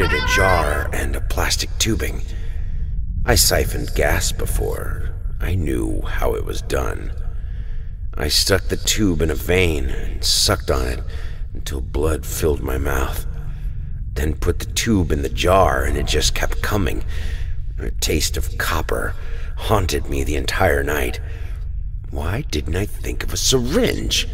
needed a jar and a plastic tubing. I siphoned gas before. I knew how it was done. I stuck the tube in a vein and sucked on it until blood filled my mouth. Then put the tube in the jar and it just kept coming. A taste of copper haunted me the entire night. Why didn't I think of a syringe?